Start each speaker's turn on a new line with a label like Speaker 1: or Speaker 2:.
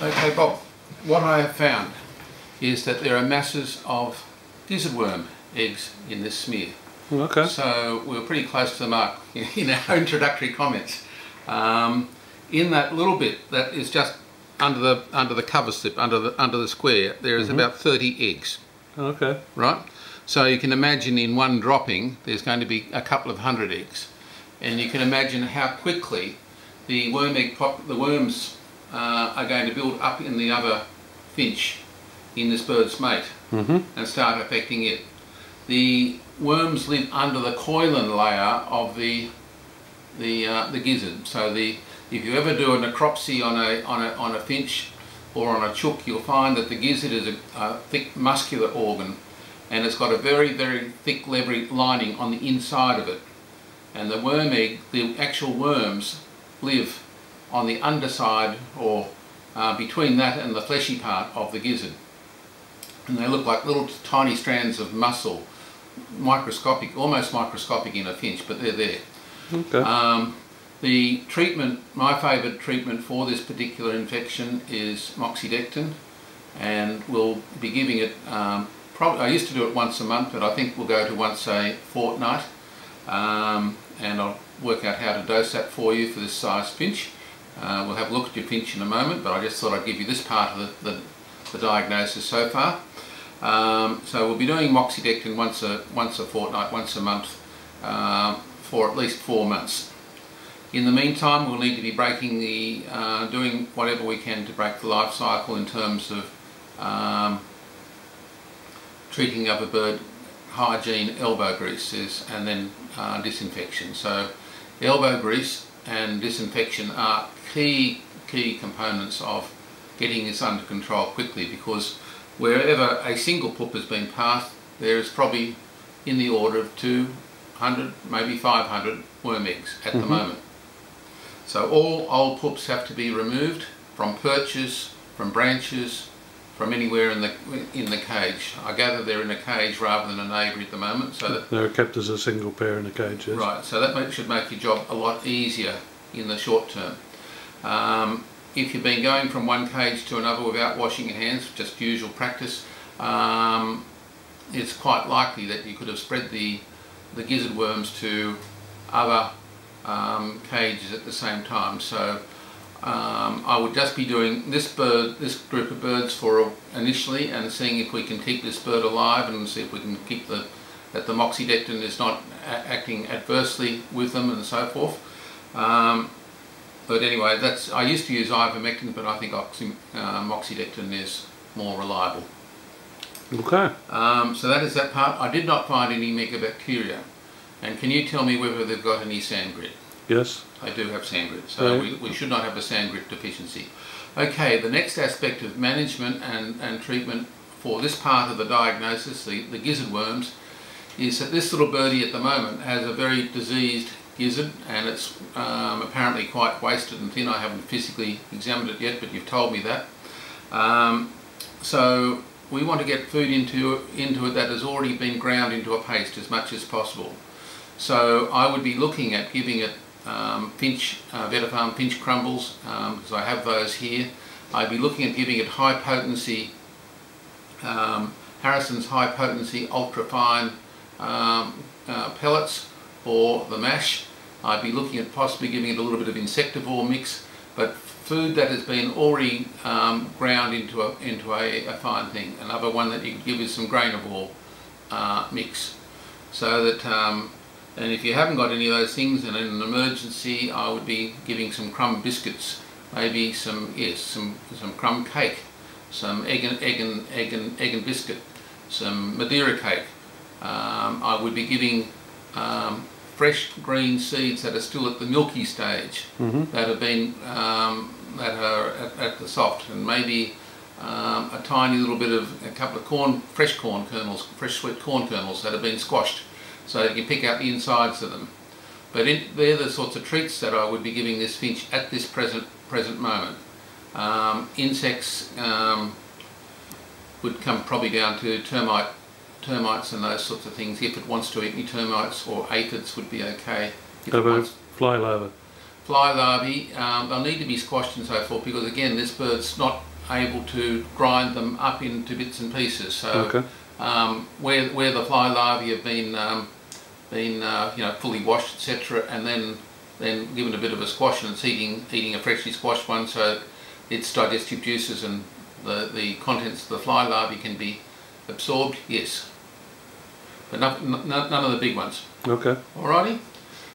Speaker 1: Okay, Bob, what I have found is that there are masses of gizzard worm eggs in this smear.
Speaker 2: Okay.
Speaker 1: So we were pretty close to the mark in our introductory comments. Um, in that little bit that is just under the under the cover slip, under the under the square, there is about 30 eggs,
Speaker 2: Okay.
Speaker 1: right? So you can imagine in one dropping, there's going to be a couple of hundred eggs, and you can imagine how quickly the worm egg pop, the worms uh, are going to build up in the other finch in this bird's mate
Speaker 2: Mm-hmm.
Speaker 1: and start affecting it. The worms live under the koilin layer of the the uh, the gizzard. So the if you ever do a necropsy on a on a on a finch or on a chook, you'll find that the gizzard is a, a thick muscular organ, and it's got a very very thick leathery lining on the inside of it. And the worm egg, the actual worms, live on the underside or uh, between that and the fleshy part of the gizzard and they look like little tiny strands of muscle, microscopic, almost microscopic in a finch, but they're there.
Speaker 2: Okay.
Speaker 1: Um, the treatment, my favourite treatment for this particular infection is moxidectin, and we'll be giving it. Um, probably, I used to do it once a month, but I think we'll go to once a fortnight, um, and I'll work out how to dose that for you for this size finch. Uh, we'll have a look at your finch in a moment, but I just thought I'd give you this part of the, the, the diagnosis so far. Um, so we'll be doing moxidectin once a once a fortnight, once a month, um, for at least four months. In the meantime, we'll need to be breaking the, uh, doing whatever we can to break the life cycle in terms of um, treating a bird, hygiene, elbow greases, and then uh, disinfection. So elbow grease and disinfection are key key components of getting this under control quickly because wherever a single pup has been passed, there is probably in the order of 200, maybe 500 worm eggs at the mm-hmm. moment. So all old pups have to be removed from perches, from branches, from anywhere in the in the cage. I gather they're in a cage rather than a aviary at the moment, so that
Speaker 2: They're kept as a single pair in a cage. Yes.
Speaker 1: Right, so that should make your job a lot easier in the short term. Um, if you've been going from one cage to another without washing your hands, just usual practice, um, it's quite likely that you could have spread the, the gizzard worms to other um, cages at the same time. So um, I would just be doing this bird, this group of birds for a, initially and seeing if we can keep this bird alive and see if we can keep the that the moxidectin is not a- acting adversely with them and so forth. Um, but anyway, that's I used to use ivermectin, but I think oxy, uh, moxidectin is more reliable.
Speaker 2: Okay.
Speaker 1: Um, so that is that part. I did not find any megabacteria. And can you tell me whether they've got any sandgrit?
Speaker 2: Yes.
Speaker 1: I do have sandgrit, so
Speaker 2: Right.
Speaker 1: we, we should not have a sandgrit deficiency. Okay, the next aspect of management and, and treatment for this part of the diagnosis, the, the gizzard worms, is that this little birdie at the moment has a very diseased gizzard and it's um, apparently quite wasted and thin. I haven't physically examined it yet, but you've told me that. Um, so we want to get food into, into it that has already been ground into a paste as much as possible. So I would be looking at giving it um, Finch, uh, Vetafarm Finch crumbles, um, because I have those here. I'd be looking at giving it high potency, um, Harrison's high potency ultra fine um, uh, pellets for the mash. I'd be looking at possibly giving it a little bit of insectivore mix, but food that has been already um, ground into a into a, a fine thing. Another one that you could give is some grain grainivore uh, mix, so that um, and if you haven't got any of those things and in an emergency, I would be giving some crumb biscuits, maybe some yes, some some crumb cake, some egg and egg and egg and egg and biscuit, some Madeira cake. Um, I would be giving um, fresh green seeds that are still at the milky stage, that have been um, that are at, at the soft, and maybe um, a tiny little bit of a couple of corn, fresh corn kernels, fresh sweet corn kernels that have been squashed, so you can pick out the insides of them. But it, they're the sorts of treats that I would be giving this finch at this present present moment. Um, insects um, would come probably down to termite, termites and those sorts of things. If it wants to eat any termites or aphids would be okay. If
Speaker 2: How about fly larvae?
Speaker 1: fly larvae, um, they'll need to be squashed and so forth because again, this bird's not able to grind them up into bits and pieces. So
Speaker 2: Okay.
Speaker 1: um, where where the fly larvae have been um, been uh, you know fully washed, etc., and then then given a bit of a squash and it's eating eating a freshly squashed one, so its digestive juices and the the contents of the fly larvae can be absorbed. Yes, but no, no, none of the big ones.
Speaker 2: Okay.
Speaker 1: Alrighty.